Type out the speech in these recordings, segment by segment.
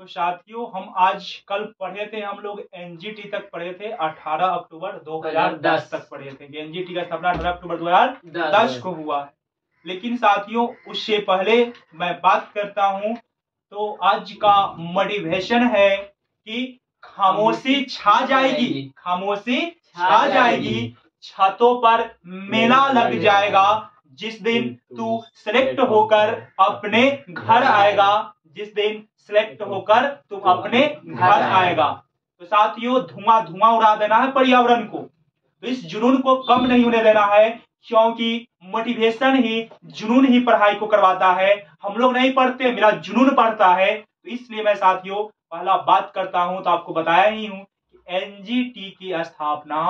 तो साथियों हम आज कल पढ़े थे हम लोग एनजीटी तक पढ़े थे 18 अक्टूबर 2010 तक पढ़े थे। एनजीटी का स्थापना 18 अक्टूबर 2010 को हुआ। है लेकिन साथियों उससे पहले मैं बात करता हूँ तो आज का मोटिवेशन है कि खामोशी छा जाएगी। खामोशी छा जाएगी। छतों पर मेला लग जाएगा। जिस दिन तू सिलेक्ट होकर अपने घर आएगा। जिस दिन सिलेक्ट होकर तुम अपने घर आएगा। तो साथियों धुआँ धुआँ उड़ा देना है पर्यावरण को। तो इस जुनून को कम नहीं होने देना है क्योंकि मोटिवेशन ही जुनून ही पढ़ाई को करवाता है। हम लोग नहीं पढ़ते मेरा जुनून पढ़ता है। तो इसलिए मैं साथियों पहला बात करता हूँ तो आपको बताया ही हूँ कि एनजीटी की स्थापना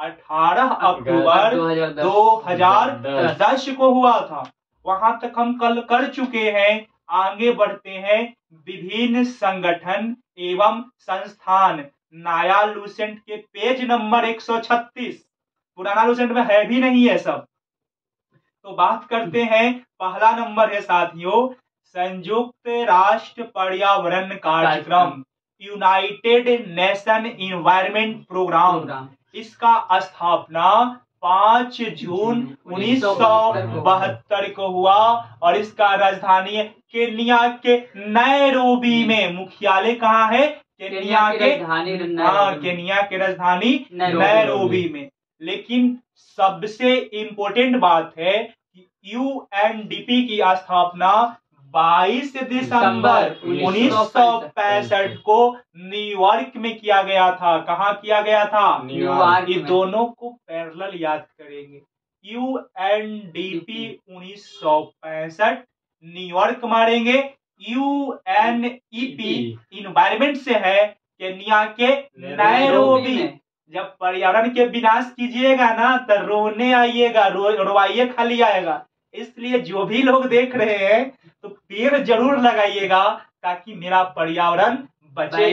18 अक्टूबर 2010 को हुआ था। वहाँ तक हम कल कर चुके हैं। आगे बढ़ते हैं विभिन्न संगठन एवं संस्थान। नया लूसेंट के पेज नंबर 136 पुराना लूसेंट में है भी नहीं है सब। तो बात करते हैं पहला नंबर है साथियों संयुक्त राष्ट्र पर्यावरण कार्यक्रम यूनाइटेड नेशन इन्वायरमेंट प्रोग्राम इसका स्थापना पाँच जून उन्नीस सौ बहत्तर को हुआ और इसका राजधानी केनिया के नैरोबी में मुख्यालय कहाँ है? केनिया के हाँ केनिया के राजधानी नैरोबी। में। लेकिन सबसे इम्पोर्टेंट बात है कि यूएनडीपी की स्थापना 22 दिसंबर उन्नीस को न्यूयॉर्क में किया गया था। कहा किया गया था? न्यूयॉर्क ये दोनों को पैरेलल याद करेंगे। यू एन डी पी उन्नीस New York York. U N E P environment से है केनिया के नैरोबी। जब पर्यावरण के विनाश कीजिएगा ना तो रोने आइएगा रो, रोवाइए खाली आएगा। इसलिए जो भी लोग देख रहे हैं तो पेड़ ज़रूर लगाइएगा ताकि मेरा पर्यावरण बचे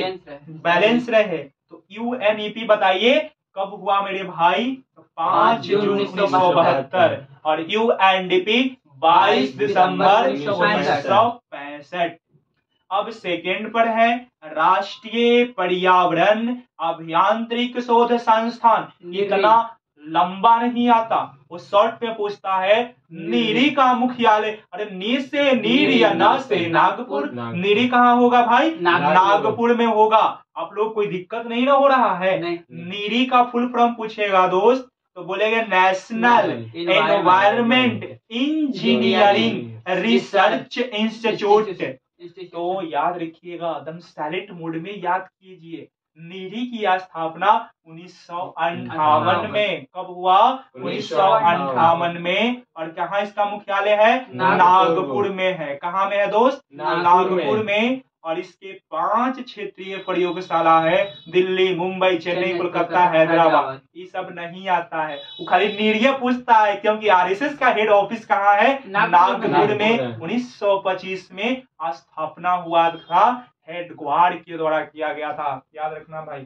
बैलेंस रहे। तो यू एन ई पी बताइए कब हुआ मेरे भाई? पाँच जून उन्नीस सौ बहत्तर। और यू एन डी पी बाईस दिसंबर उन्नीस सौ पैंसठ। अब सेकेंड पर है राष्ट्रीय पर्यावरण अभियांत्रिक शोध संस्थान। इतना लंबा नहीं आता। वो शॉर्ट में पूछता है नीरी का मुख्यालय अरे नी से नीर या न से नागपुर। नीरी कहाँ होगा भाई? नागपुर। में होगा। आप लोग कोई दिक्कत नहीं ना हो रहा है। नीरी का फुल फॉर्म पूछेगा दोस्त। तो बोलेगा national environment engineering research institute तो याद रखिएगा एकदम साइलेंट मोड में याद कीजिए। नीरी की स्थापना उन्नीस में। कब हुआ? उन्नीस में। और कहा इसका मुख्यालय है? नागपुर। में है। कहा में है दोस्त? नागपुर में। और इसके पाँच क्षेत्रीय प्रयोगशाला है। दिल्ली मुंबई चेन्नई कोलकाता हैदराबाद। ये सब नहीं आता है। वो खाली नीरिय पूछता है क्योंकि आरएसएस का हेड ऑफ़िस कहाँ है? नागपुर में। 1925 में। स्थापना हुआ था। हेड ग्वाड के द्वारा किया गया था। याद रखना भाई।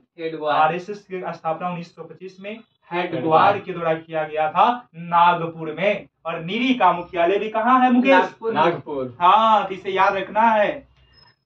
आर एस एस की स्थापना 1925 में हेड ग्वाड के द्वारा किया गया था नागपुर में। और नीरी का मुख्यालय भी कहाँ है मुकेश? नागपुर हाँ तो इसे याद रखना है।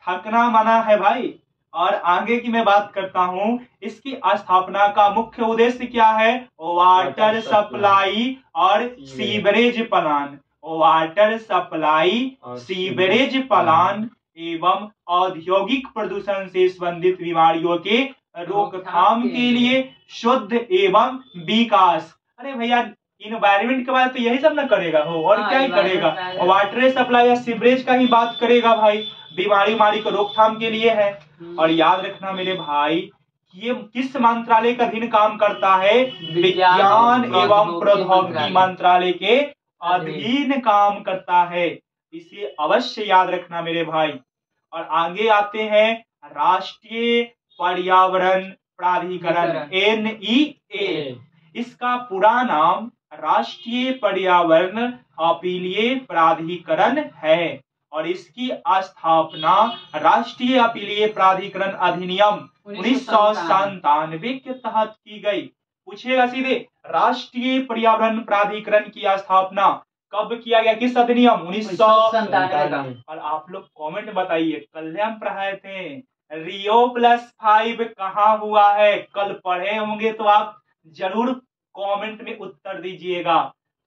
थकना मना है भाई। और आगे की मैं बात करता हूँ इसकी स्थापना का मुख्य उद्देश्य क्या है? वाटर सप्लाई और sewerage plan. Water supply sewerage plan. एवं औद्योगिक प्रदूषण से संबंधित बीमारियों के रोकथाम के लिए शुद्ध एवं विकास। अरे भैया इन्वायरमेंट के बाद तो यही सब ना करेगा। हो और हाँ, क्या ही करेगा? वाटर सप्लाई या सीवरेज का ही बात करेगा भाई। बीमारी मारी को रोकथाम के लिए है। हम्म। और याद रखना मेरे भाई ये किस मंत्रालय का अधीन काम करता है? विज्ञान एवं प्रौद्योगिकी मंत्रालय। के अधीन काम करता है। इसे अवश्य याद रखना मेरे भाई। और आगे आते हैं राष्ट्रीय पर्यावरण प्राधिकरण एन ई ए इसका पूरा नाम राष्ट्रीय पर्यावरण अपीलीय प्राधिकरण है और इसकी स्थापना राष्ट्रीय अपीलीय प्राधिकरण अधिनियम उन्नीस सौ संतानवे के तहत की गई। पूछेगा सीधे राष्ट्रीय पर्यावरण प्राधिकरण की स्थापना कब किया गया? किस अधिनियम? उन्नीस सौ और आप लोग कमेंट बताइए कल हम पढ़ाए थे रियो प्लस फाइव कहाँ हुआ है? कल पढ़े होंगे तो आप ज़रूर कमेंट में उत्तर दीजिएगा।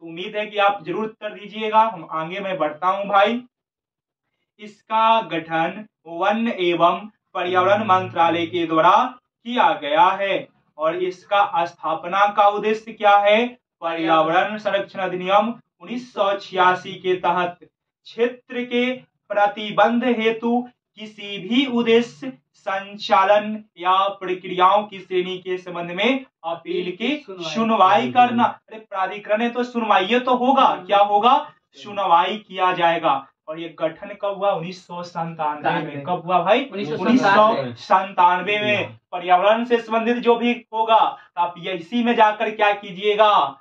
उम्मीद है कि आप ज़रूर उत्तर दीजिएगा। हम आगे मैं बढ़ता हूँ भाई। इसका गठन वन एवं पर्यावरण मंत्रालय के द्वारा किया गया है। और इसका स्थापना का उद्देश्य क्या है? पर्यावरण संरक्षण अधिनियम उन्नीस सौ छियासी के तहत क्षेत्र के प्रतिबंध हेतु किसी भी उद्देश्य संचालन या प्रक्रियाओं की श्रेणी के संबंध में अपील की सुनवाई करना। अरे प्राधिकरण है तो सुनवाई तो होगा। क्या होगा? सुनवाई किया जाएगा। और ये गठन कब हुआ? उन्नीस सौ संतानवे में। कब हुआ भाई? उन्नीस सौ संतानवे में। पर्यावरण से संबंधित जो भी होगा आप इसी में जाकर क्या कीजिएगा?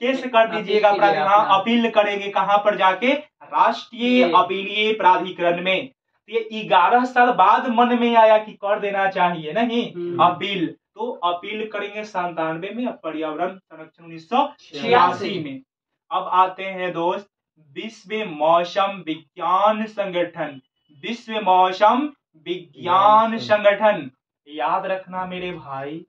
केस कर दीजिएगा प्राधिकरण अपील करेंगे कहाँ पर जाके? राष्ट्रीय अपीलीय प्राधिकरण में। ये ग्यारह साल बाद मन में आया कि कर देना चाहिए नहीं? हम्म। अपील। तो अपील करेंगे संतानवे में पर्यावरण संरक्षण उन्नीस सौ छियासी में। अब आते हैं दोस्त विश्व मौसम विज्ञान संगठन। विश्व मौसम विज्ञान संगठन। याद रखना मेरे भाई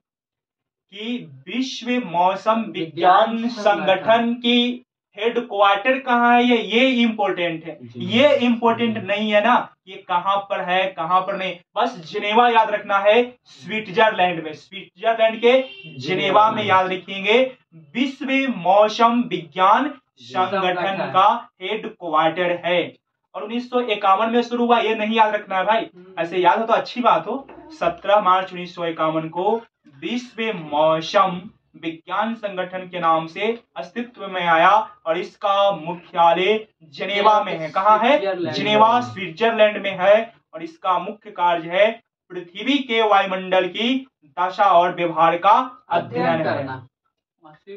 कि विश्व मौसम विज्ञान संगठन की हेडक्वार्टर कहाँ है? ये ये इम्पोर्टेंट है। ये इम्पोर्टेंट नहीं है ना ये कहाँ पर है कहाँ पर नहीं। बस जिनेवा याद रखना है स्विट्जरलैंड में। स्विट्जरलैंड के जिनेवा में याद रखेंगे। विश्व मौसम विज्ञान संगठन का हेडक्वार्टर है। और उन्नीस सौ इक्यावन में शुरू हुआ ये नहीं याद रखना है भाई। हम्म। ऐसे याद हो तो अच्छी बात हो। 17 मार्च उन्नीस सौ इक्यावन को विश्व मौसम विज्ञान संगठन के नाम से अस्तित्व में आया और इसका मुख्यालय जनेवा में है। कहा है? जनेवा स्विट्जरलैंड में है और इसका मुख्य कार्य है पृथ्वी के वायुमंडल की दशा और व्यवहार का अध्ययन करना।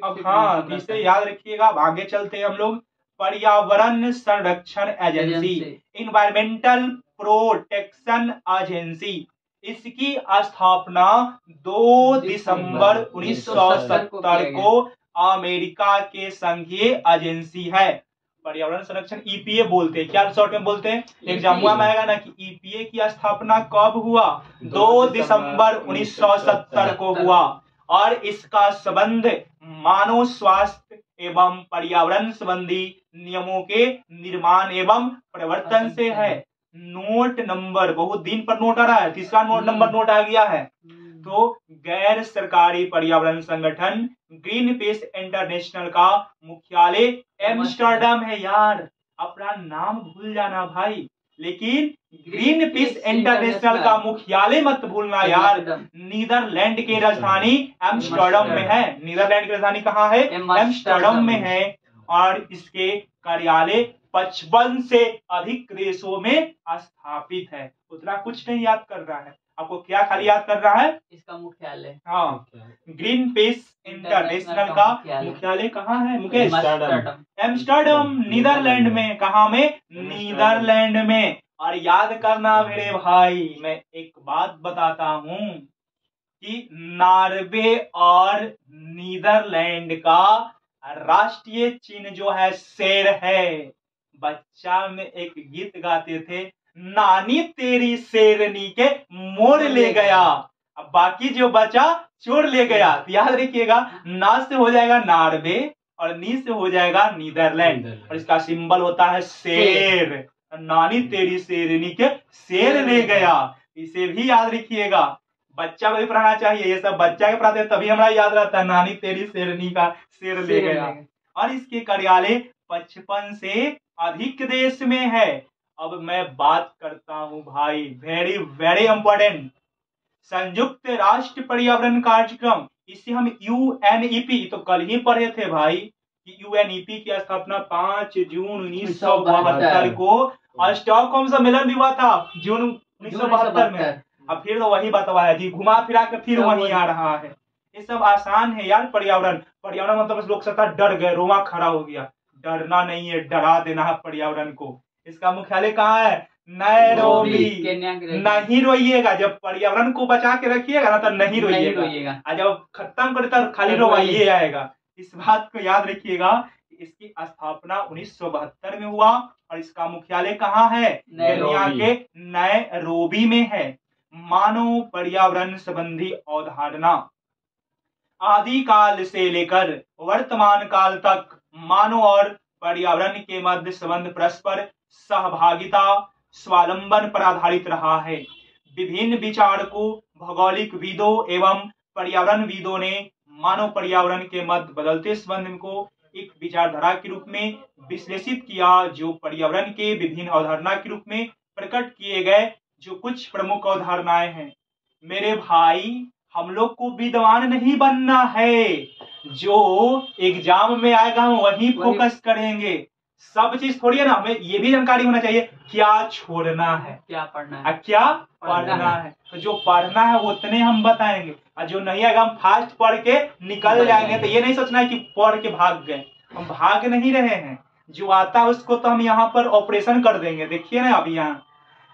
अब हाँ इसे याद रखिएगा आगे चलते हम लोग। पर्यावरण संरक्षण एजेंसी इन्वायरमेंटल प्रोटेक्शन एजेंसी इसकी स्थापना 2 दिसंबर 1970 को अमेरिका के संघीय एजेंसी है। पर्यावरण संरक्षण ईपीए e बोलते हैं। क्या शॉर्ट में बोलते हैं? एग्ज़ाम में आएगा ना कि ईपीए e की स्थापना कब हुआ? 2 दिसंबर 1970 को हुआ। और इसका संबंध मानव स्वास्थ्य एवं पर्यावरण संबंधी नियमों के निर्माण एवं प्रवर्तन से है। नोट नंबर बहुत दिन पर नोट आ रहा है तीसरा नोट नंबर हम्म। नोट आ गया है। हम्म। तो गैर सरकारी पर्यावरण संगठन ग्रीन पीस इंटरनेशनल का मुख्यालय एम्स्टर्डम है यार। अपना नाम भूल जाना भाई। लेकिन ग्रीन पीस इंटरनेशनल का मुख्यालय मत भूलना यार। नीदरलैंड की राजधानी एम्स्टर्डम में है। नीदरलैंड की राजधानी कहाँ है? एम्स्टर्डम में है। और इसके कार्यालय पचपन से अधिक देशों में स्थापित है। उतना कुछ नहीं याद कर रहा है। आपको क्या खाली याद कर रहा है? इसका मुख्यालय। हाँ। ग्रीन पीस इंटरनेशनल का मुख्यालय। कहाँ है मुकेश? एम्स्टर्डम। नीदरलैंड में। कहा में? नीदरलैंड में। और याद करना मेरे भाई मैं एक बात बताता हूँ कि नार्वे और नीदरलैंड का राष्ट्रीय चिन्ह जो है शेर है। बच्चा में एक गीत गाते थे नानी तेरी शेरनी के मोर ले गया। अब बाकी जो बचा चोर ले गया। तो याद रखिएगा ना से हो जाएगा नार्वे और नी से हो जाएगा नीदरलैंड। और इसका सिंबल होता है शेर। नानी तेरी शेरनी के शेर ले गया। इसे भी याद रखिएगा। बच्चा को भी पढ़ाना चाहिए। ये सब बच्चा के पढ़ाते तभी हमारा याद रहता है नानी तेरी शेरनी का शेर ले गया। और इसके कार्यालय पचपन से अधिक देश में है। अब मैं बात करता हूँ भाई वेरी वेरी इंपॉर्टेंट संयुक्त राष्ट्र पर्यावरण कार्यक्रम इसे हम यूएनईपी तो कल ही पढ़े थे भाई कि यूएनईपी की स्थापना पाँच जून उन्नीस सौ बहत्तर। को स्टॉक स्टॉकहोम सम्मेलन भी हुआ था जून उन्नीस सौ बहत्तर में। अब फिर तो वही बतवाया जी घुमा फिरा के फिर वही आ रहा है। ये सब आसान है यार पर्यावरण। पर्यावरण मतलब लोग सत्ता डर गए रोमा खड़ा हो गया। डरना नहीं है डरा देना है पर्यावरण को। इसका मुख्यालय कहाँ है? नैरोबी। नहीं रोइएगा जब पर्यावरण को बचा के रखिएगा ना तो नहीं रोइएगा। जब खत्म करे तो खाली रोवाइए आएगा। इस बात को याद रखिएगा इसकी स्थापना 1972 में हुआ और इसका मुख्यालय कहाँ है। केन्या के नैरोबी में है। मानव पर्यावरण संबंधी अवधारणा। आदि काल से लेकर वर्तमान काल तक मानव और पर्यावरण के मध्य संबंध परस्पर सहभागिता, स्वावलंबन पर आधारित रहा है। विभिन्न विचारकों, भौगोलिक विदों एवं पर्यावरण विदों ने मानव पर्यावरण के मध्य बदलते संबंध को एक विचारधारा के रूप में विश्लेषित किया, जो पर्यावरण के विभिन्न अवधारणा के रूप में प्रकट किए गए, जो कुछ प्रमुख अवधारणाएँ हैं। मेरे भाई, हम लोग को विद्वान नहीं बनना है। जो एग्ज़ाम में आएगा हम वही। फोकस करेंगे। सब चीज़ थोड़ी है ना हमें ये भी जानकारी होना चाहिए क्या छोड़ना है? क्या पढ़ना है? क्या पढ़ना पढ़ना है। तो जो पढ़ना है उतने हम बताएँगे। और जो नहीं आएगा हम फास्ट पढ़ के निकल जाएँगे। तो ये नहीं सोचना है कि पढ़ के भाग गए। हम भाग नहीं रहे हैं। जो आता है उसको तो हम यहाँ पर ऑपरेशन कर देंगे। देखिए ना अभी यहाँ।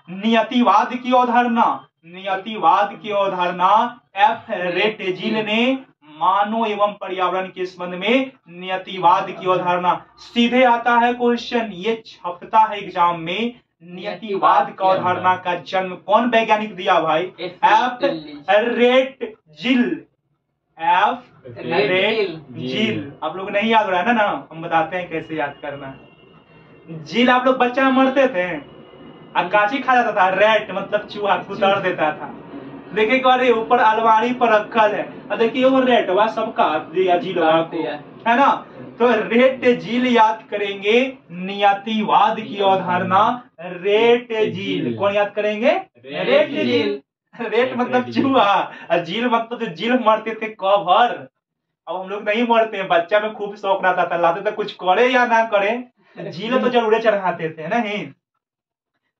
नियतिवाद की अवधारणा नियतिवाद की अवधारणा एफ़ रेटेजिल ने मानव एवं पर्यावरण के संबंध में नियतिवाद की अवधारणा सीधे आता है क्वेश्चन ये छपता है एग्ज़ाम में नियतिवाद का अवधारणा का जन्म। कौन वैज्ञानिक दिया भाई? F Ratzel F Ratzel. आप लोग नहीं याद हो रहा है ना ना? हम बताते हैं कैसे याद करना है। जिल आप लोग बच्चा मरते थे। और काची खा जाता था। रेट मतलब चूहा कुतर देता था। देखिए कि अरे ऊपर अलमारी पर रखल है और देखिए वो रेट वह सब काट दिया जिलवा काट है ना? तो रेट जिल याद करेंगे नियतिवाद की अवधारणा रेट जिल कौन याद करेंगे? रेट जिल रेट मतलब चूहा। और जिल मतलब जो जिल मरते थे कवर अब हम लोग नहीं मरते हैं। बच्चा में खूब शौक रहता था। लाते थे कुछ करे या ना करे। जिल तो ज़रूर चढ़ाते थे नहीं?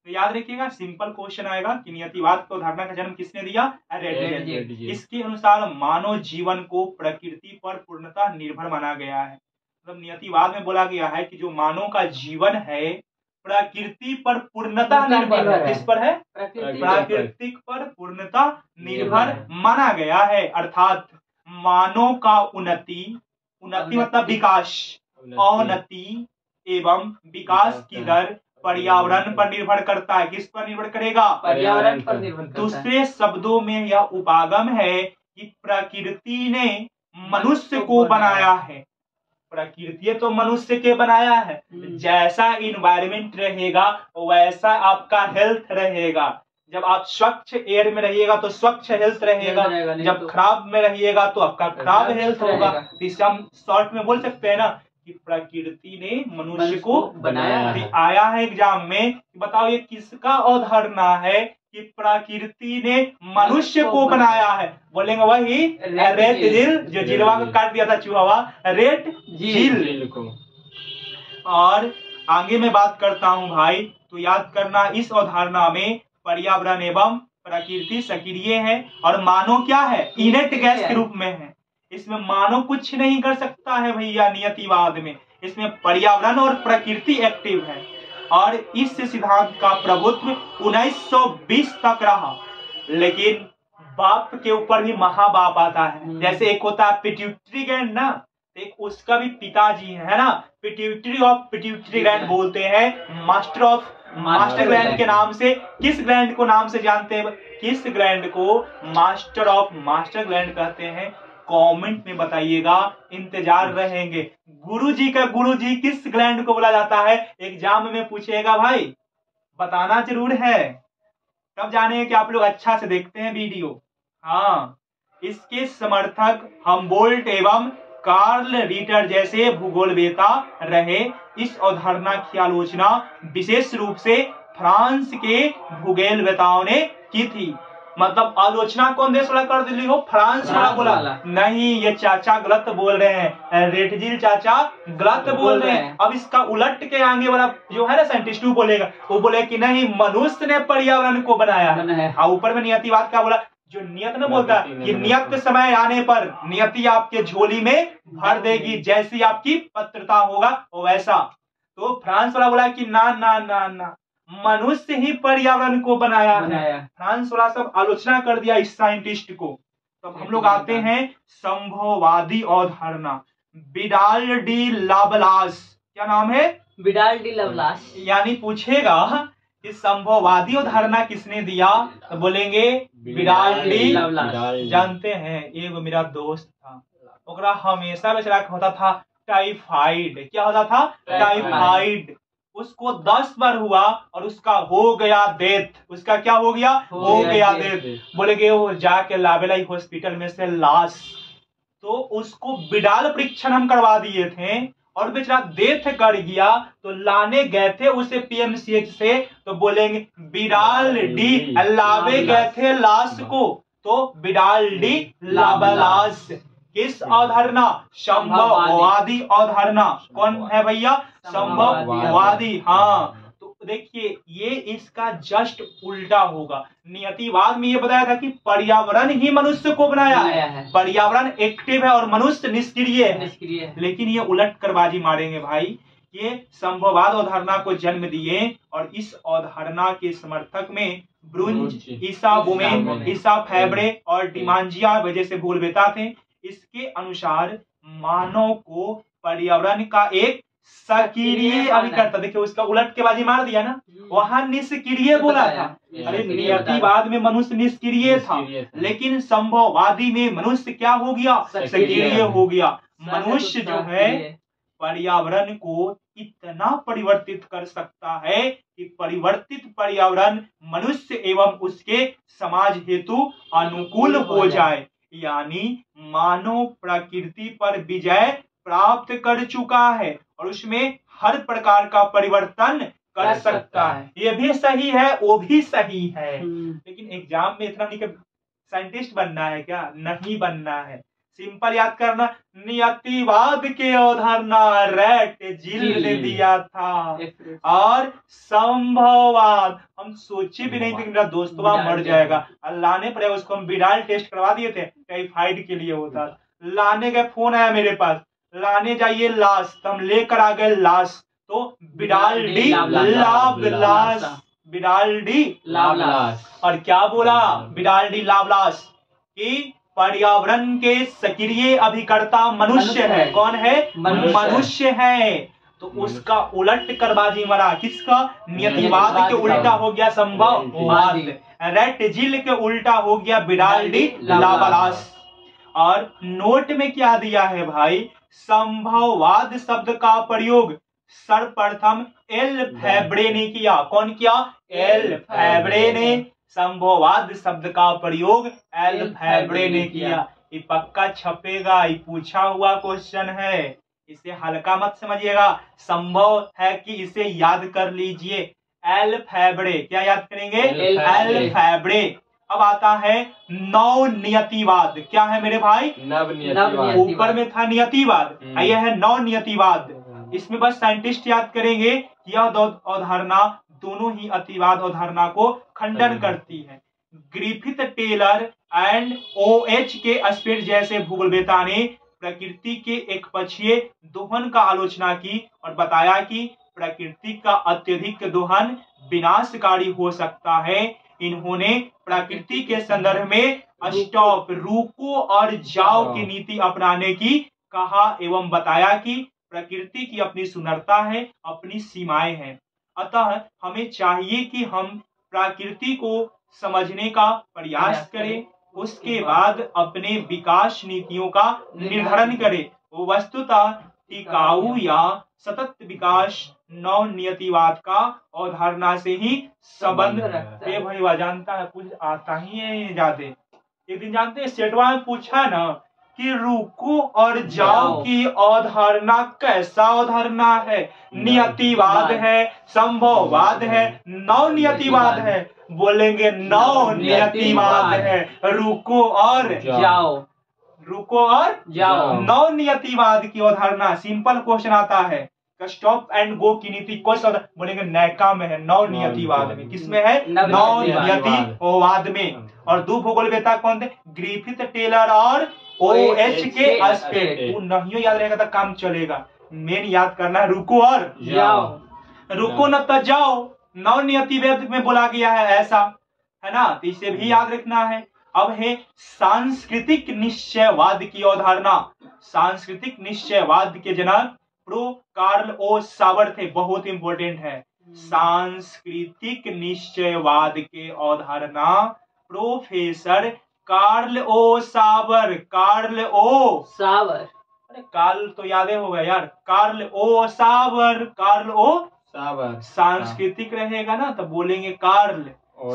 तो याद रखिएगा सिंपल क्वेश्चन आएगा कि नियतिवाद को धारणा का जन्म किसने दिया। इसके अनुसार मानव जीवन को प्रकृति पर पूर्णतः निर्भर माना गया है। मतलब नियतिवाद में बोला गया है कि जो मानव का जीवन है प्रकृति पर पूर्णतः निर्भर है। किस पर है? प्रकृति प्राकृतिक पर पूर्णता निर्भर माना गया है। अर्थात मानव का उन्नति उन्नति मतलब विकास अवनति एवं विकास की दर पर्यावरण पर निर्भर करता है। किस पर निर्भर करेगा? पर्यावरण पर निर्भर दूसरे शब्दों में यह उपागम है कि प्रकृति ने मनुष्य को बनाया है। प्रकृति तो मनुष्य के बनाया है। हम्म। जैसा इन्वायरमेंट रहेगा वैसा आपका हेल्थ रहेगा। जब आप स्वच्छ एयर में रहिएगा तो स्वच्छ हेल्थ रहेगा। जब तो- खराब में रहिएगा तो आपका खराब हेल्थ होगा। तो इसे हम शॉर्ट में बोल सकते हैं ना? कि प्रकृति ने मनुष्य को को बनाया अभी है। आया है एग्ज़ाम में कि बताओ ये किसका अवधारणा है कि प्रकृति ने मनुष्य को बनाया। है? बोलेंगे वही रेत जिल। जिल जो जिलवा को काट दिया था चुहावा रेट जिल। जिल और आगे मैं बात करता हूँ भाई तो याद करना इस अवधारणा में पर्यावरण एवं प्रकृति सक्रिय है और मानव क्या है? इनेट गैस के रूप में है। इसमें मानव कुछ नहीं कर सकता है भैया नियतिवाद में। इसमें पर्यावरण और प्रकृति एक्टिव है। और इस सिद्धांत का प्रभुत्व 1920 तक रहा। लेकिन बाप के ऊपर भी महाबाप आता है। हम्म। जैसे एक होता है पिट्यूटरी ग्लैंड ना एक उसका भी पिताजी है है ना? पिट्यूटरी ऑफ़ पिट्यूटरी ग्लैंड बोलते हैं मास्टर ऑफ़ मास्टर ग्लैंड के नाम से। किस ग्लैंड को नाम से जानते हैं? किस ग्लैंड को मास्टर ऑफ़ मास्टर ग्लैंड कहते हैं? कमेंट में बताइएगा इंतज़ार रहेंगे। गुरुजी का गुरुजी किस ग्लैंड को बोला जाता है? एग्ज़ाम में पूछेगा भाई। बताना ज़रूर है। तब जाने कि आप लोग अच्छा से देखते हैं वीडियो। हाँ इसके समर्थक हम बोल्ट एवं कार्ल रीटर जैसे भूगोलवेता रहे। इस अवधारणा की आलोचना विशेष रूप से फ्रांस के भूगोलवेताओं ने की थी। मतलब आलोचना कौन देश वाला कर दिली हो? फ्रांस वाला बोला। नहीं ये चाचा गलत बोल रहे हैं। रेटजिल चाचा गलत बोल रहे हैं। अब इसका उलट के आगे वाला जो है ना साइंटिस्ट बोलेगा। वो बोले कि नहीं मनुष्य ने पर्यावरण को बनाया। है। और ऊपर में नियतिवाद क्या बोला? जो नियत न बोलता है कि नियत समय आने पर नियति आपके झोली में भर देगी जैसी आपकी पत्रता होगा वैसा। तो फ्रांस वाला बोला कि ना ना ना ना। मनुष्य ही पर्यावरण को बनाया है। फ्रांस वाला सब आलोचना कर दिया इस साइंटिस्ट को। तो हम लोग आते हैं संभववादी अवधारणा। Vidal de la Blache. क्या नाम है? बिडाल डी लवलास यानी पूछेगा कि संभववादी अवधारणा किसने दिया? तो बोलेंगे बिडाल डी लवलास जानते हैं। एगो मेरा दोस्त था। ओकरा हमेशा बेचारा होता था टाइफाइड। क्या होता था? टाइफाइड। उसको दस बार हुआ और उसका हो गया डेथ। उसका क्या हो गया? हो हो गया गया डेथ बोले कि वो जाके लावेलाई हॉस्पिटल में से लाश। तो उसको बिडाल परीक्षण हम करवा दिए थे और बेचारा डेथ कर गया। तो लाने गए थे उसे पीएमसीएच से। तो बोलेंगे बिडाल डी लावे गए थे लाश को। तो बिडाल डी लाबलास किस अवधारणा? संभववादी। अवधारणा। कौन है भैया? संभववादी। हाँ। तो देखिए ये इसका जस्ट उल्टा होगा। नियतिवाद में ये बताया था कि पर्यावरण ही मनुष्य को बनाया है। पर्यावरण एक्टिव है और मनुष्य निष्क्रिय है। निष्क्रिय है। लेकिन ये उलट कर बाजी मारेंगे भाई। ये संभववाद अवधारणा को जन्म दिए और इस अवधारणा के समर्थक में ब्रुंज ईसा बोमेन ईसा फैब्रे और डिमांजिया वजह से भूल बेता थे। इसके अनुसार मानव को पर्यावरण का एक सक्रिय अभिकर्ता देखिए उसका उलट के बाजी मार दिया ना? वहाँ निष्क्रिय बोला था। अरे नियतिवाद में मनुष्य निष्क्रिय था। लेकिन संभववादी में मनुष्य क्या हो गया? सक्रिय। सक्रिय हो गया। मनुष्य जो है पर्यावरण को इतना परिवर्तित कर सकता है कि परिवर्तित पर्यावरण मनुष्य एवं उसके समाज हेतु अनुकूल हो जाए। यानी मानव प्रकृति पर विजय प्राप्त कर चुका है और उसमें हर प्रकार का परिवर्तन कर सकता है। ये भी सही है वो भी सही है। हम्म। लेकिन एग्ज़ाम में इतना नहीं कि साइंटिस्ट बनना है क्या? नहीं बनना है। सिंपल याद करना नियतिवाद के अवधारणा रैट जिल ने दिया था। और संभववाद हम सोचे भी नहीं थे कि मेरा दोस्तवा बिडाल मर जाएगा। और लाने पड़ेगा उसको हम बिडाल टेस्ट करवा दिए थे टाइफाइड के लिए होता लाने गए फ़ोन आया मेरे पास लाने जाइए लाश तो हम लेकर आ गए लाश। तो बिडाल डी लाभ लाश। बिडाल डी। लावलास और क्या बोला? बिडाल डी लावलास कि पर्यावरण के सक्रिय अभिकर्ता मनुष्य है। है। कौन है? मनुष्य है। तो उसका उलट करबाजी मरा। किसका? नियतिवाद के उल्टा हो गया संभववाद रेट जिल के उल्टा हो गया बिडाल डी लावलास और नोट में क्या दिया है भाई? संभववाद शब्द का प्रयोग सर्वप्रथम एल फैब्रे ने किया। कौन किया? एल फैब्रे ने। संभववाद शब्द का प्रयोग एल फैब्रे ने किया। ये पक्का छपेगा ये पूछा हुआ क्वेश्चन है। इसे हल्का मत समझिएगा। संभव है कि इसे याद कर लीजिए। एल फैब्रे क्या याद करेंगे? एल। फैब्रे अब आता है नव नियतिवाद क्या है मेरे भाई? नवनियतिवाद। ऊपर में था नियतिवाद। हम्म। यह है नव नियतिवाद इसमें बस साइंटिस्ट याद करेंगे यह अवधारणा दोनों ही अतिवाद अवधारणा को खंडन खंडन। करती है। Griffith Taylor and O H K Spate जैसे भूगोलवेता ने प्रकृति के एक पक्षीय दोहन का आलोचना की और बताया कि प्रकृति का अत्यधिक दोहन विनाशकारी हो सकता है। इन्होंने प्रकृति के संदर्भ में स्टॉप रुको और जाओ की नीति अपनाने की कहा एवं बताया कि प्रकृति की अपनी सुंदरता है अपनी सीमाएँ हैं। अतः हमें चाहिए कि हम प्रकृति को समझने का प्रयास करें। उसके बाद अपने विकास नीतियों का निर्धारण करें। वस्तुतः टिकाऊ या सतत विकास नव नियतिवाद का अवधारणा से ही संबंध रखता ये भाई वह जानता है कुछ आता ही है ये जाते। एक दिन जानते हैं सेटवा में पूछा ना कि रुको और जाओ। की अवधारणा कैसा अवधारणा है? नियतिवाद। है संभववाद है नव नियतिवाद है। बोलेंगे नव नियतिवाद है। रुको और जाओ। रुको और जाओ। नव नियतिवाद की अवधारणा। सिंपल क्वेश्चन आता है। स्टॉप एंड गो की नीति कौन सा बोलेंगे नैका में है नव नियतिवाद में। किसमें है? नव नव नियतिवाद। नियतिवाद में। और दो भूगोल वेता कौन थे? ग्रिफिथ टेलर और ओ एच के नहीं याद रहेगा तो काम चलेगा। मेन याद करना है रुको और। जाओ। रुको न तो जाओ। नव नियति वेद में बोला गया है ऐसा है ना? तो इसे भी याद रखना है। अब है सांस्कृतिक निश्चयवाद की अवधारणा। सांस्कृतिक निश्चयवाद के जनक प्रो कार्ल ओ सावर थे बहुत इंपॉर्टेंट है। सांस्कृतिक निश्चयवाद के अवधारणा professor Carl O Sauer Carl O. Sauer. अरे कार्ल तो यादें हो गया यार। Carl O Sauer Carl O Sauer. सांस्कृतिक रहेगा ना तो बोलेंगे कार्ल।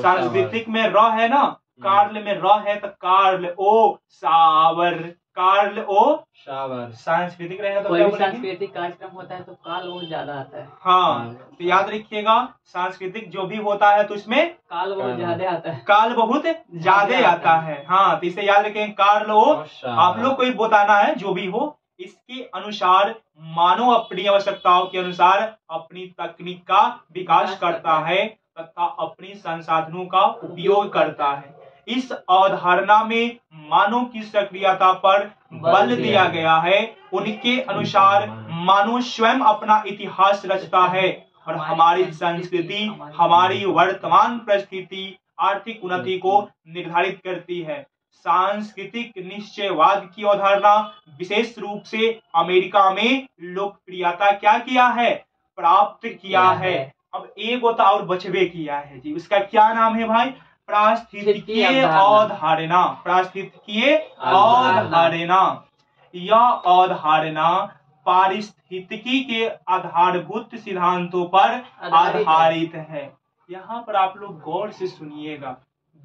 सांस्कृतिक में र है ना कार्ल में र है तो Carl O Sauer. Carl O Sauer सांस्कृतिक रहेगा तो कोई क्या भी सांस्कृतिक कार्यक्रम होता है तो काल वो ज़्यादा आता है। हाँ तो याद रखिएगा सांस्कृतिक जो भी होता है तो इसमें काल बहुत ज़्यादा आता है। काल बहुत ज़्यादा आता है। हाँ। तो इसे याद रखें कार्ल ओ आप लोग को ही बताना है जो भी हो इसके अनुसार मानव अपनी आवश्यकताओं के अनुसार अपनी तकनीक का विकास करता है तथा अपनी संसाधनों का उपयोग करता है। इस अवधारणा में मानव की सक्रियता पर बल दिया गया है। उनके अनुसार मानव स्वयं अपना इतिहास रचता है और हमारी संस्कृति हमारी वर्तमान परिस्थिति आर्थिक उन्नति को निर्धारित करती है। सांस्कृतिक निश्चयवाद की अवधारणा विशेष रूप से अमेरिका में लोकप्रियता क्या किया है? प्राप्त किया है। अब एक होता और बचवे किया है। जी उसका क्या नाम है भाई? प्रास्थितिकीय अवधारणा प्रास्थितिकीय अवधारणा यह अवधारणा पारिस्थितिकी के आधारभूत सिद्धांतों पर आधारित है। यहाँ पर आप लोग गौर से सुनिएगा।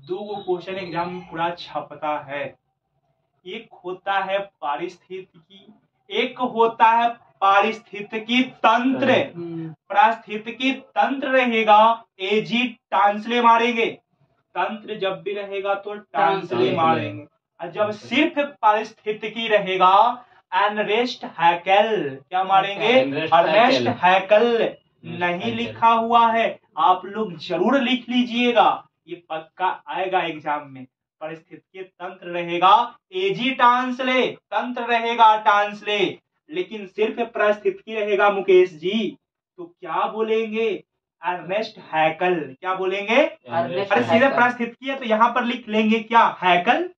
दो गो क्वेश्चन एग्ज़ाम में पूरा छपता है। एक होता है पारिस्थितिकी एक होता है पारिस्थितिकी तंत्र। हम्म, पारिस्थितिकी तंत्र रहेगा एजी टांसले मारेंगे। तंत्र जब भी रहेगा तो टांसले। मारेंगे। और जब सिर्फ़ पारिस्थितिकी रहेगा एनरेस्ट हैकल क्या मारेंगे? Ernest अर्नेस्ट हैकल नहीं लिखा हुआ है। आप लोग ज़रूर लिख लीजिएगा। ये पक्का आएगा एग्ज़ाम में। परिस्थितिकीय तंत्र रहेगा। एजी टांसले तंत्र रहेगा टांसले लेकिन सिर्फ़ परिस्थितिकी रहेगा मुकेश जी। तो क्या बोलेंगे? अर्नेस्ट हैकल क्या बोलेंगे? अरे सीधे हैकल। परिस्थितिकी है तो यहाँ पर लिख लेंगे क्या? हैकल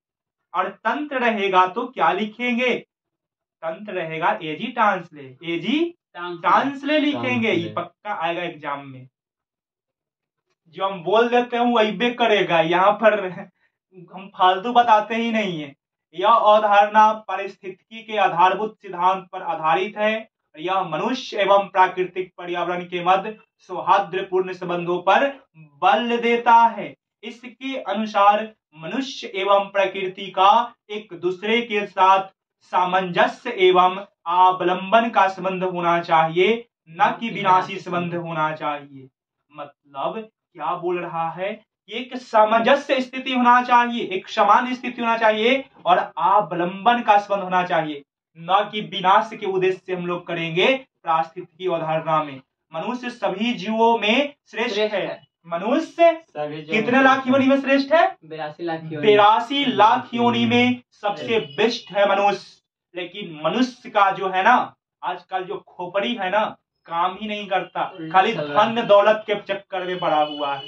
और तंत्र रहेगा तो क्या लिखेंगे? तंत्र रहेगा एजी टांसले एजी टांस- टांसले लिखेंगे। ये पक्का आएगा एग्ज़ाम में। जो हम बोल देते हैं वही अबे करेगा। यहाँ पर हम फालतू बताते ही नहीं है। यह अवधारणा पारिस्थितिकी के आधारभूत सिद्धांत पर आधारित है। यह मनुष्य एवं प्राकृतिक पर्यावरण के मध्य सौहार्दपूर्ण संबंधों पर बल देता है। इसके अनुसार मनुष्य एवं प्रकृति का एक दूसरे के साथ सामंजस्य एवं आवलंबन का संबंध होना चाहिए, न कि विनाशी संबंध होना चाहिए। मतलब क्या बोल रहा है? एक सामंजस्य स्थिति होना चाहिए, एक समान स्थिति होना चाहिए और आवलंबन का संबंध होना चाहिए। न कि विनाश के उद्देश्य से हम लोग करेंगे प्रास्थितिकी अवधारणा में। मनुष्य सभी जीवों में श्रेष्ठ है। मनुष्य कितने लाख योनि में श्रेष्ठ है? बेरासी लाख की। बेरासी लाख योनि में सबसे बेस्ट है मनुष्य। लेकिन मनुष्य का जो है ना आजकल जो खोपड़ी है ना काम ही नहीं करता। खाली धन दौलत के चक्कर में पड़ा हुआ है।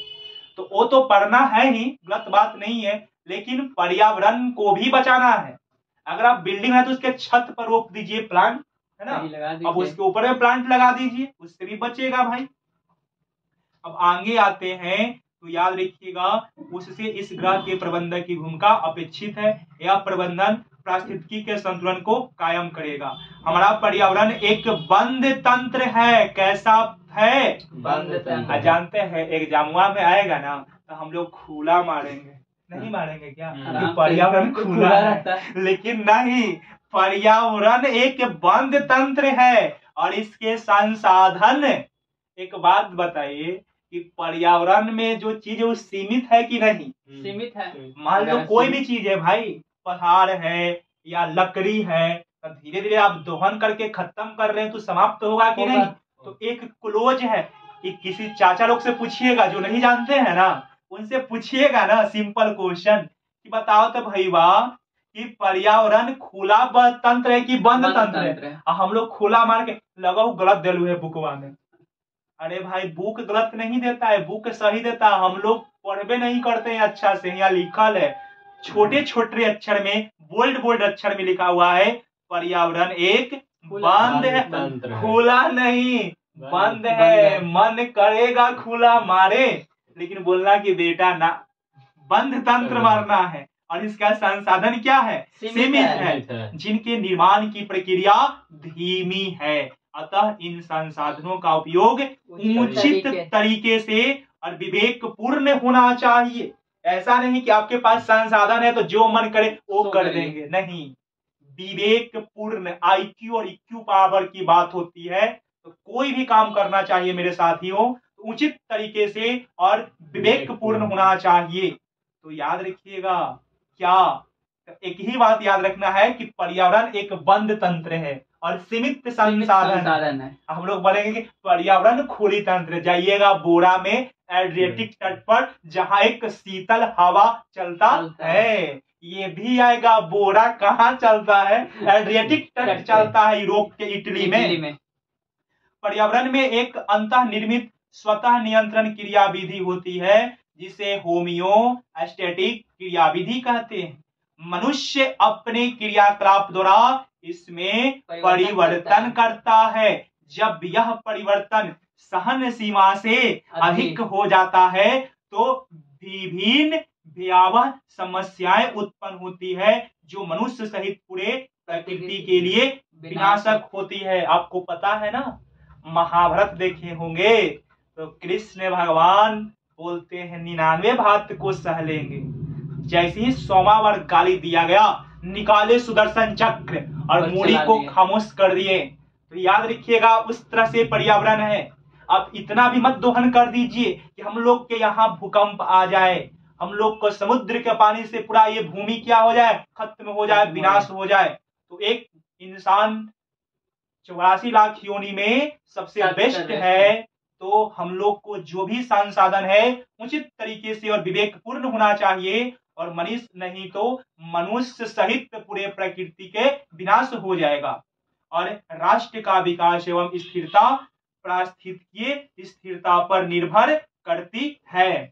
तो वो तो पढ़ना है ही गलत बात नहीं है लेकिन पर्यावरण को भी बचाना है। अगर आप बिल्डिंग है तो उसके छत पर रोक दीजिए प्लांट है ना? अब उसके ऊपर में प्लांट लगा दीजिए उससे भी बचेगा भाई। अब आगे आते हैं तो याद रखिएगा उससे इस ग्रह के प्रबंधन की भूमिका अपेक्षित है। यह प्रबंधन पारिस्थितिकी के संतुलन को कायम करेगा। हमारा पर्यावरण एक बंद तंत्र है। कैसा है? बंद तंत्र। जानते हैं एग्जामुआ में आएगा ना तो हम लोग खुला मारेंगे। नहीं मारेंगे क्या? हम्म। क्योंकि पर्यावरण खुला रहता है। लेकिन नहीं पर्यावरण एक बंद तंत्र है और इसके संसाधन एक बात बताइए कि पर्यावरण में जो चीज़ है वो सीमित है कि नहीं? सीमित है। मान लो कोई भी चीज़ है भाई पहाड़ है या लकड़ी है तो धीरे धीरे आप दोहन करके खत्म कर रहे हैं तो समाप्त होगा कि नहीं? तो एक क्लोज है कि किसी चाचा लोग से पूछिएगा जो नहीं जानते हैं ना उनसे पूछिएगा ना सिंपल क्वेश्चन कि बताओ तो भाई वाह कि पर्यावरण खुला तंत्र है कि बंद बंद तंत्र है? तंत्र है। हम लोग खुला मार के लगाओ गलत दिलू है बुकवा में अरे भाई बुक गलत नहीं देता है बुक सही देता है। हम लोग पढ़वे नहीं करते हैं अच्छा से यहाँ लिखल है। छोटे छोटे अक्षर में बोल्ड बोल्ड अक्षर में लिखा हुआ है पर्यावरण एक बंद है। खुला नहीं बंद है। मन करेगा खुला मारे। लेकिन बोलना कि बेटा ना बंध तंत्र हाँ। मारना है। और इसका संसाधन क्या है? सीमित है। है। जिनके निर्माण की प्रक्रिया धीमी है। अतः इन संसाधनों का उपयोग उचित तरीके। तरीके से और विवेक पूर्ण होना चाहिए। ऐसा नहीं कि आपके पास संसाधन है तो जो मन करे वो सो कर देंगे। नहीं। विवेक पूर्ण आईक्यू और इक्यू पावर की बात होती है। तो कोई भी काम करना चाहिए मेरे साथियों। तो उचित तरीके से और विवेक पूर्ण होना चाहिए। तो याद रखिएगा क्या एक ही बात याद रखना है कि पर्यावरण एक बंद तंत्र है और सीमित संसाधन। है। हम लोग बोलेंगे कि पर्यावरण खुली तंत्र। जाइएगा बोरा में एड्रिएटिक तट पर जहाँ एक शीतल हवा चलता है। ये भी आएगा बोरा कहाँ चलता है? एड्रिएटिक तट तट चलता है यूरोप के इटली में। पर्यावरण में एक अंत निर्मित स्वतः नियंत्रण क्रिया विधि होती है जिसे होमियो एस्टेटिक क्रिया विधि कहते हैं। मनुष्य अपने क्रियाकलाप द्वारा इसमें परिवर्तन करता है। जब यह परिवर्तन सहन सीमा से अधिक अधिक हो जाता है तो विभिन्न भयावह समस्याएँ उत्पन्न होती है जो मनुष्य सहित पूरे प्रकृति के लिए विनाशक होती है। आपको पता है ना? महाभारत देखे होंगे। तो कृष्ण भगवान बोलते हैं निन्यानवे भात को सह लेंगे। जैसे ही सोमावर गाली दिया गया निकाले सुदर्शन चक्र और मूड़ी को खामोश कर दिए। तो याद रखिएगा उस तरह से पर्यावरण है। अब इतना भी मत दोहन कर दीजिए कि हम लोग के यहाँ भूकंप आ जाए। हम लोग को समुद्र के पानी से पूरा ये भूमि क्या हो जाए? खत्म हो जाए विनाश हो जाए। तो एक इंसान चौरासी लाख योनि में सबसे बेस्ट है। तो हम लोग को जो भी संसाधन है, उचित तरीके से और विवेक पूर्ण होना चाहिए। और मनुष्य नहीं तो मनुष्य सहित पूरे प्रकृति के विनाश हो जाएगा। और राष्ट्र का विकास एवं स्थिरता पारिस्थितिकीय स्थिरता पर निर्भर करती है।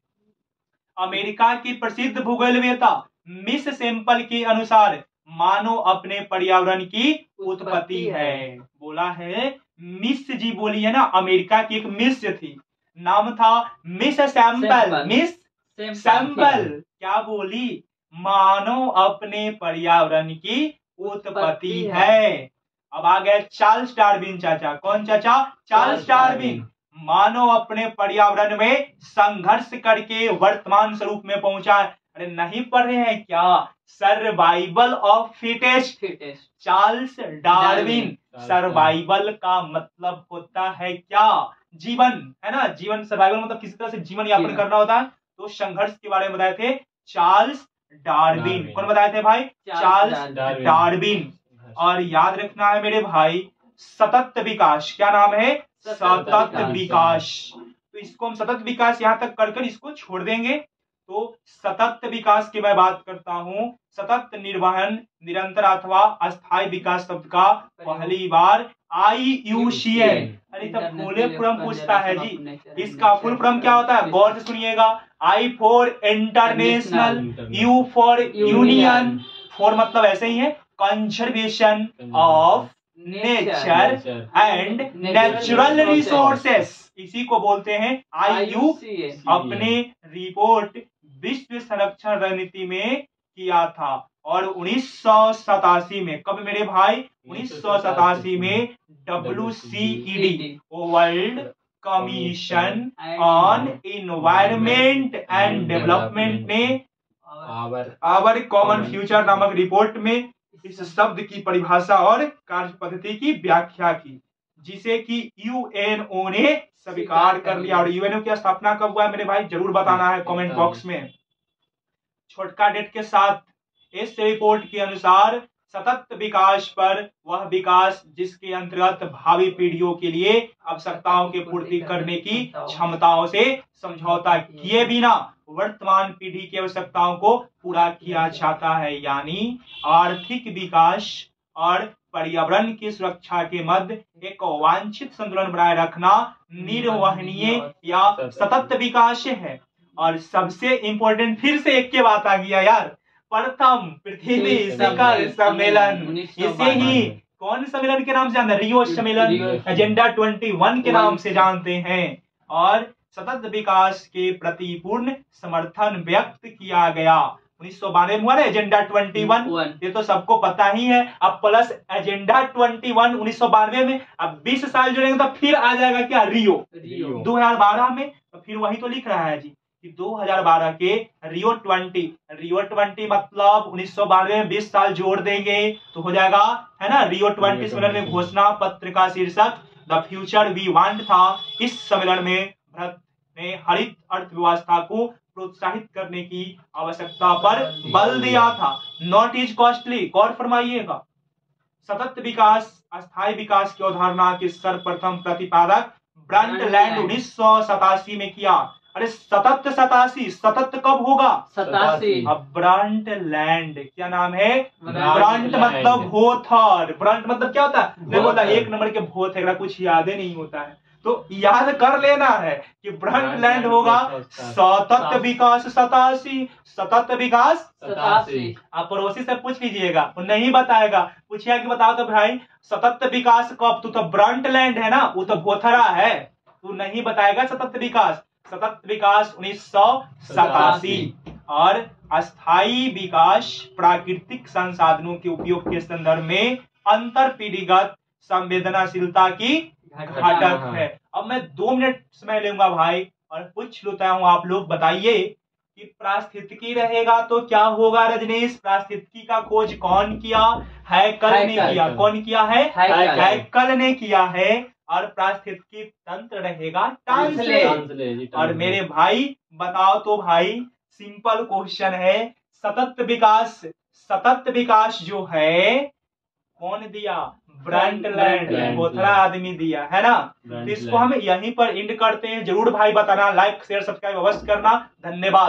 अमेरिका की प्रसिद्ध भूगोलवेता मिस सैंपल के अनुसार मानव अपने पर्यावरण की उत्पत्ति है। बोला है मिस जी बोली है ना अमेरिका की एक मिस थी। नाम था मिस सैंपल। मिस सैंपल क्या बोली? मानव अपने पर्यावरण की उत्पत्ति है। अब आ गए चार्ल्स डार्विन चाचा। कौन चाचा? Charles Darwin. मानव अपने पर्यावरण में संघर्ष करके वर्तमान स्वरूप में पहुँचा। अरे नहीं पढ़ रहे हैं क्या? Survival of fittest fittest Charles Darwin. Survival का मतलब होता है क्या? जीवन है ना? जीवन सर्वाइवल मतलब किसी तरह से जीवन यापन करना होता है। तो संघर्ष के बारे में बताए थे चार्ल्स डार्विन। कौन बताए थे भाई? Charles Darwin. और याद रखना है मेरे भाई सतत विकास। क्या नाम है? सतत। विकास। तो इसको हम सतत विकास यहाँ तक कर कर इसको छोड़ देंगे। तो सतत विकास की मैं बात करता हूँ। सतत निर्वहन निरंतर अथवा अस्थायी विकास शब्द का पहली बार आई यू सी एन अरे तब फूले फॉर्म पूछता है जी। इसका फुल फॉर्म क्या होता है? गौर से सुनिएगा। I for international U for union for मतलब ऐसे ही है। Conservation of nature and natural resources इसी को बोलते हैं आई यू अपने रिपोर्ट विश्व संरक्षण रणनीति में किया था। और उन्नीस सौ सतासी में कब मेरे भाई? उन्नीस सौ सतासी में W C D world commission on environment and development ने आवर आवर कॉमन फ्यूचर नामक रिपोर्ट में इस शब्द की परिभाषा और कार्य पद्धति की व्याख्या की। जिसे कि यूएनओ ने स्वीकार कर लिया। और यूएनओ की स्थापना कब हुआ है मेरे भाई ज़रूर बताना है कमेंट बॉक्स में। छोटका डेट के साथ इस रिपोर्ट के अनुसार सतत विकास पर वह विकास जिसके अंतर्गत भावी पीढ़ियों के लिए आवश्यकताओं की पूर्ति करने की क्षमताओं से समझौता किए बिना वर्तमान पीढ़ी की आवश्यकताओं को पूरा किया जाता है। यानी आर्थिक विकास और पर्यावरण की सुरक्षा के मध्य एक वांछित संतुलन बनाए रखना निर्वहनीय या सतत विकास है। और सबसे इंपॉर्टेंट फिर से एक के बात आ गया यार। प्रथम पृथ्वी शिखर सम्मेलन। इसे ही कौन सम्मेलन के नाम से जानते हैं? रियो सम्मेलन। एजेंडा 21 के नाम से जानते हैं। और सतत विकास के प्रति पूर्ण समर्थन व्यक्त किया गया। उन्नीस सौ बानवे में हुआ ना एजेंडा 21 वन? ये तो सबको पता ही है। अब प्लस एजेंडा 21 उन्नीस सौ बानवे में अब 20 साल जुड़ेंगे तो फिर आ जाएगा क्या? रियो। रियो। 2012 में तो फिर वही तो लिख रहा है जी कि 2012 के रियो 20 रियो 20 मतलब उन्नीस सौ बानवे में 20 साल जोड़ देंगे तो हो जाएगा है ना? रियो 20 सम्मेलन में घोषणा पत्र का शीर्षक द फ्यूचर वी वांट था। इस सम्मेलन में भारत ने हरित अर्थव्यवस्था को प्रोत्साहित करने की आवश्यकता पर बल दिया था। नॉट इज़ कॉस्टली गौर फरमाइएगा। सतत विकास अस्थायी विकास की अवधारणा के सर्वप्रथम प्रतिपादक ब्रंट लैंड उन्नीस में किया। अरे सतत सतासी सतत कब होगा? सतासी। अब ब्रंट लैंड क्या नाम है? ब्रंट मतलब भोथर। ब्रंट मतलब क्या होता है? देखो होता एक नंबर के भूत है कुछ याद ही नहीं होता है। तो याद कर लेना है कि ब्रंट ब्रंट लैंड लैंड होगा सतत विकास सतासी। सतत विकास? सतासी। आप पड़ोसी से पूछ लीजिएगा वो नहीं बताएगा। पूछिए कि बताओ तो भाई सतत विकास कब? तू तो ब्रंट लैंड है ना वो तो भोथरा है। तू नहीं बताएगा सतत विकास। सतत विकास उन्नीस सौ सतासी। और अस्थाई विकास प्राकृतिक संसाधनों के उपयोग के संदर्भ में अंतर पीढ़ीगत संवेदनाशीलता की घटक हाँ। है अब मैं दो मिनट समय लूँगा भाई और पूछ लेता हूँ आप लोग बताइए कि पारिस्थितिकी रहेगा तो क्या होगा रजनीश? पारिस्थितिकी का खोज कौन किया? है कल ने किया। कौन किया है? हैकल। हैकल ने किया है और पारिस्थितिकी तंत्र रहेगा टांसले। और मेरे भाई बताओ तो भाई सिंपल क्वेश्चन है। सतत विकास सतत विकास जो है कौन दिया? ब्रंट लैंड बोथरा आदमी दिया है ना? तो इसको हम यहीं पर इंड करते हैं। ज़रूर भाई बताना लाइक शेयर सब्सक्राइब अवश्य करना। धन्यवाद।